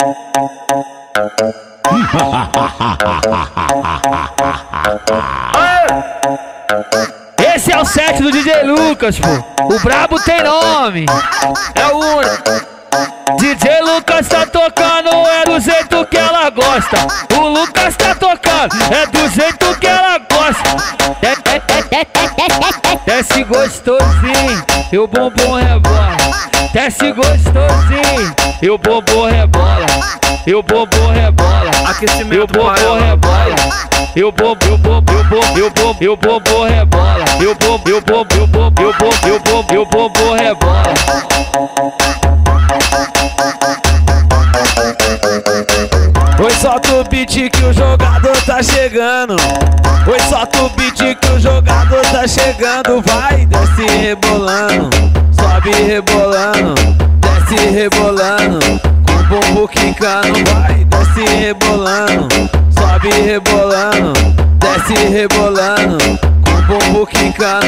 Esse é o set do DJ Lucas, pô. O brabo tem nome. É o único. DJ Lucas tá tocando, é do jeito que ela gosta. O Lucas tá tocando, é do jeito que ela gosta. Desce gostosinho, e o bumbum rebola. Desce gostosinho, e o bumbum rebola. E o bumbum rebola. Aquecimento E o maior. rebola. E o bumbum, e o bumbum, e o bumbum, e o bumbum, e o bumbum rebola. E o bumbum, e o bumbum, e o bumbum, e o bumbum, e o bumbum, e o bumbum rebola. Oi, solta o beat que o jogador tá chegando. Oi, solta o beat que o jogador tá chegando. Vai, desce rebolando, sobe rebolando, desce rebolando. Com bumbum quicando, vai, desce rebolando, sobe rebolando, desce rebolando. Bumbum quicando.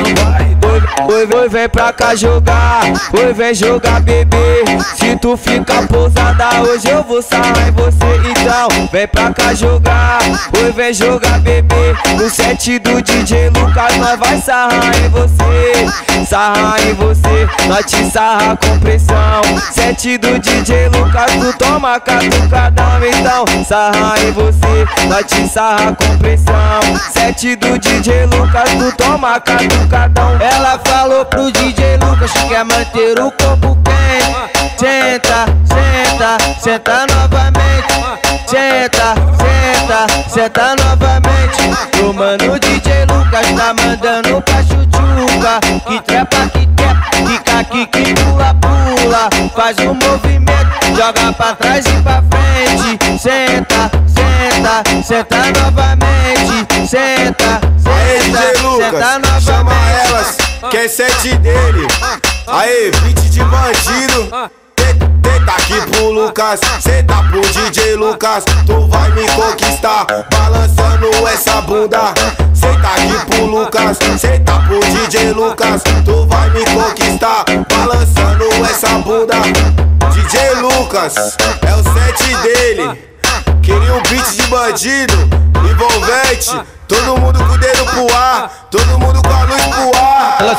Oi, oi, vem pra cá jogar. Oi, vem jogar, bebê. Se tu fica pousada, hoje eu vou em você. Então, vem pra cá jogar. Oi, vem jogar, bebê. No set do DJ Lucas, nós vai sarrar em você. Sarrar em você, nós te sarra com pressão. Set do DJ Lucas, tu toma catucadão. Então, sarrar em você, nós te sarra com pressão. Set do DJ Lucas, tu toma catucadão. Ela falou pro DJ Lucas que quer manter o corpo quente. Senta, senta, senta novamente. Senta, senta, senta novamente. O mano DJ Lucas tá mandando pra chuchuca. Que trepa, que trepa, quica, que pula, pula. Faz um movimento, joga pra trás e pra frente. Senta, senta, senta novamente. Senta, Aê, DJ Lucas, chama novamente. elas, que é sete dele. Aê, beat de bandido. Tenta aqui pro Lucas, senta pro DJ Lucas. Tu vai me conquistar, balançando essa bunda. Senta aqui pro Lucas, senta pro DJ Lucas. Tu vai me conquistar, balançando essa bunda. DJ Lucas, é o set dele. Queria um beat de bandido, envolvente. Todo mundo com o dedo pro ar, todo mundo com a luz pro ar. Ela,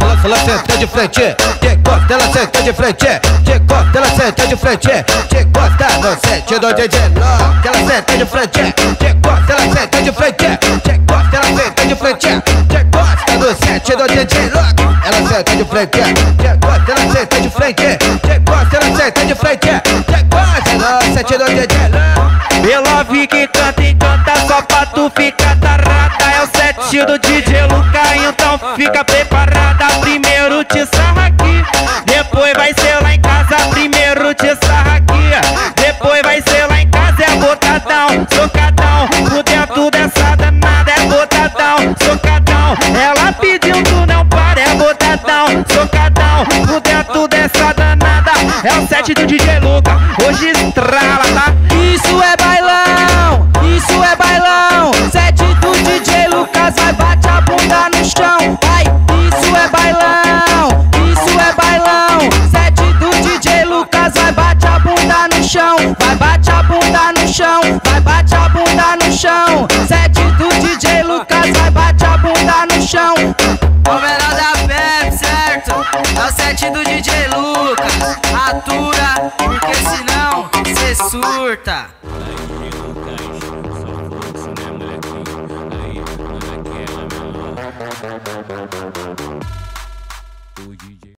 ela, ela senta de frente, de costa, ela senta de frente, de costa, ela senta de frente, de costa, no sete do DJ Lock, ela senta de frente, de costa, ela senta de frente, de costa, ela senta de frente, de costa, no sete do DJ Lock, ela senta de frente, de costa, ela senta de frente, de costa, ela senta de frente, de costa, no sete do DJ Pela vi que canta e canta só pra tu ficar tarada É o set do DJ Luca, então fica preparada. Primeiro te sarra aqui, depois vai ser lá em casa. Primeiro te sarra aqui, depois vai ser lá em casa. É botadão, socadão, por dentro dessa danada. É botadão, socadão, ela pediu tu não para. É botadão, socadão, por dentro dessa danada. É o set do DJ Luca, hoje estrala, set do DJ Lucas. Atura, porque senão cê surta.